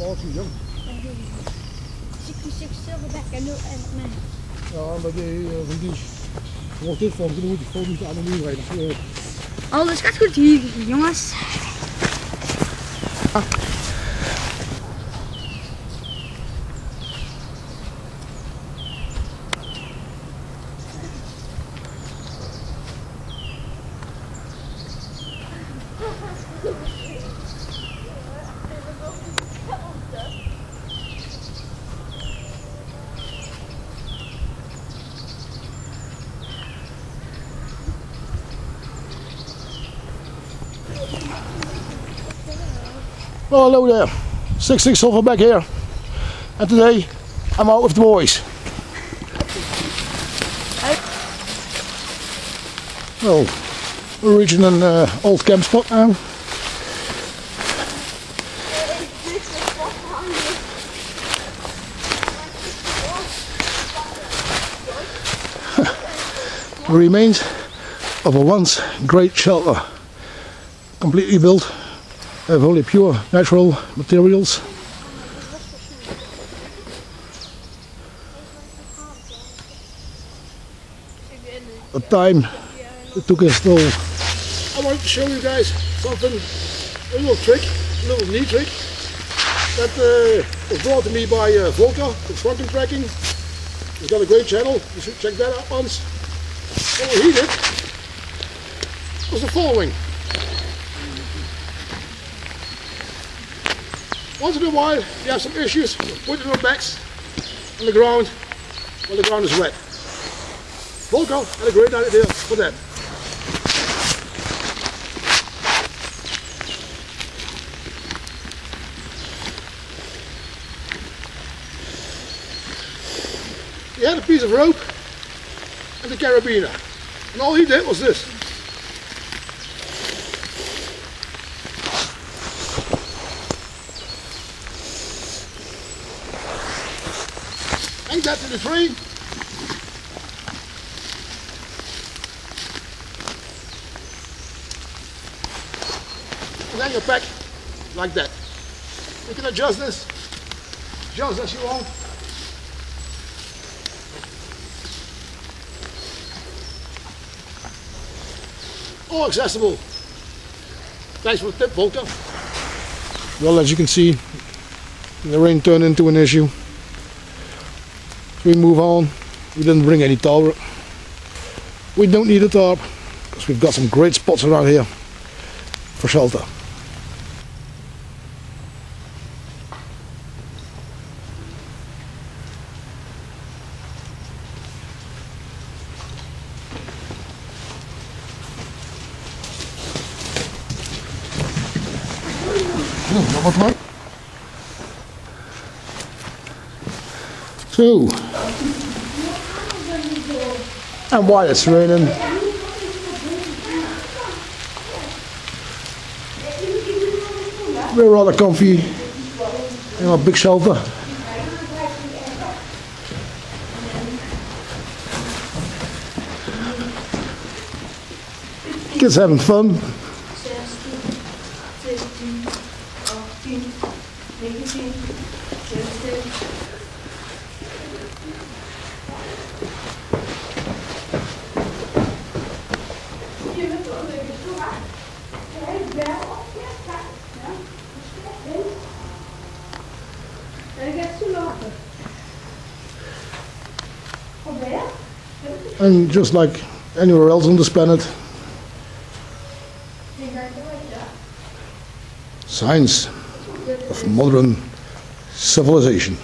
18 en man. Ja, maar die, wordt dit van, moet ik gewoon niet anoniem rijden. Alles gaat goed hier, jongens. Well, hello there. 66 Silverback here. And today I'm out with the boys. Well, we're reaching an uh, old camp spot now. Remains of a once great shelter. Completely built of only pure natural materials. The time it took us though. I want to show you guys something, a little trick, a little neat trick that uh, was brought to me by uh, Volker, Construction Tracking. He's got a great channel, you should check that out once. What he did was the following. Once in a while you have some issues with your backs on the ground when the ground is wet. Volker had a great idea for that. He had a piece of rope and a carabiner. And all he did was this. That to the tree. Then you back like that. You can adjust this just as you want. All accessible. Thanks for the tip, Volker. Well, as you can see, the rain turned into an issue we move on. We didn't bring any tarp. We don't need a tarp because we've got some great spots around here for shelter. Nog wat maar. Zo. And while it's raining, we're rather comfy in our big shelter. Kids having fun. And just like anywhere else on this planet, signs of modern civilization.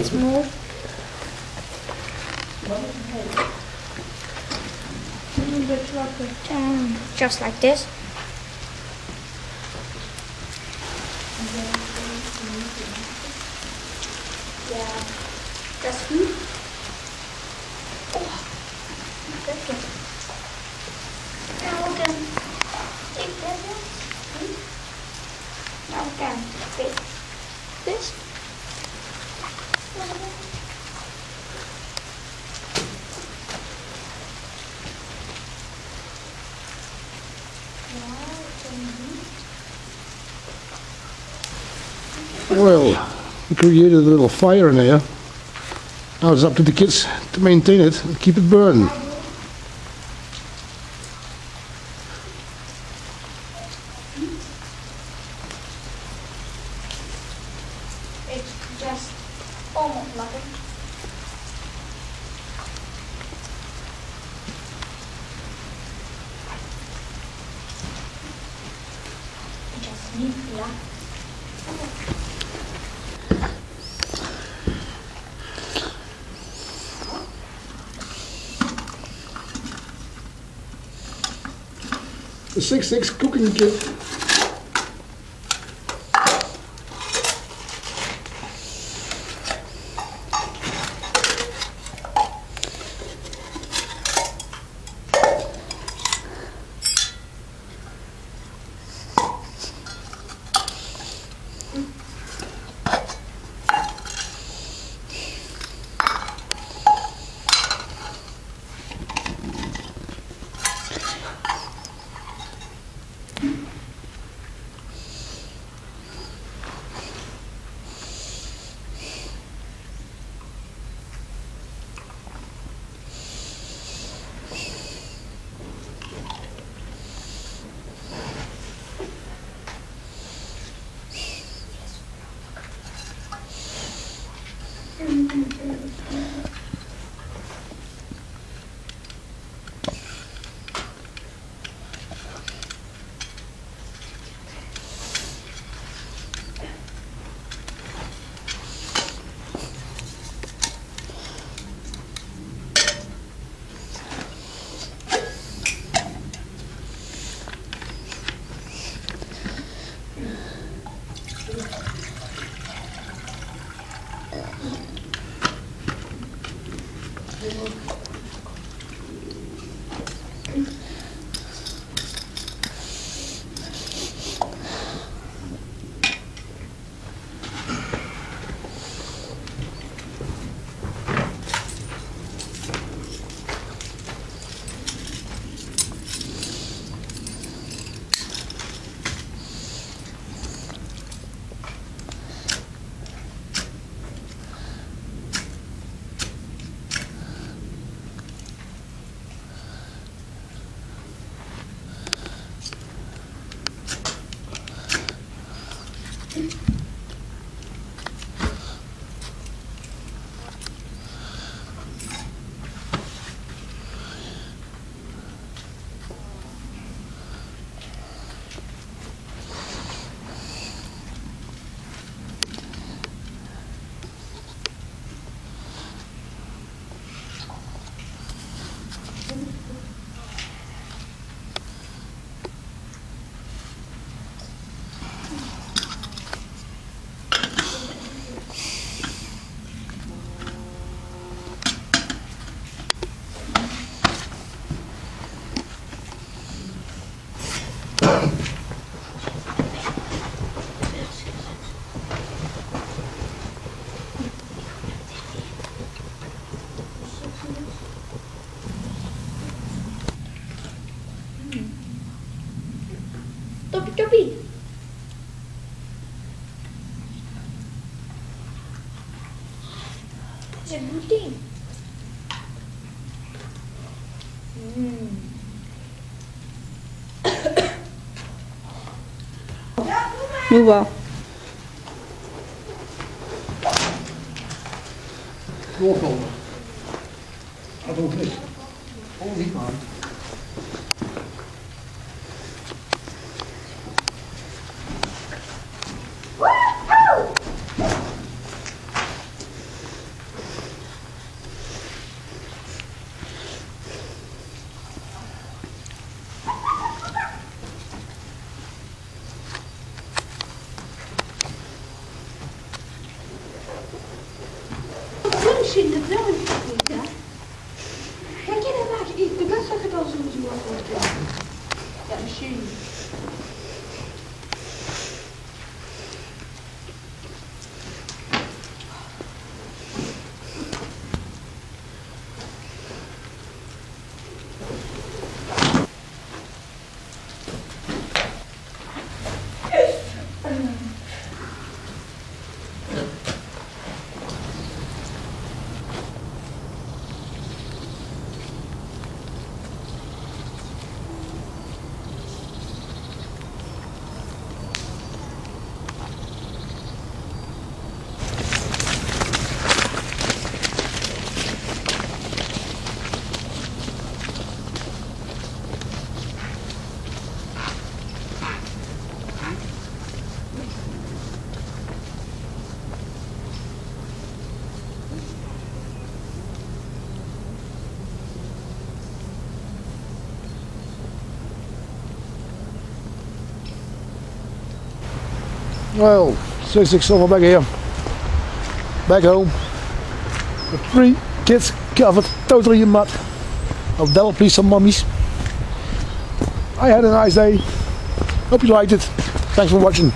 It's more. Um, just like this. Yeah. that's food. Oh, lekker. Nou, we kan take that one. Now we can take this. Well, we created a little fire in here. Now it's up to the kids to maintain it and keep it burning. It's just almost nothing. Just need yeah. The 6-6 cooking kit. Toppie toppie. Joepie. It's a good. Mm. Move on. Dat. Oh, niet man. Ik kan zeggen dat ze het. Ja, misschien. Well, 66 back here. Back home. The three kids covered totally in mud. I'll devil please some mummies. I had a nice day. Hope you liked it. Thanks for watching.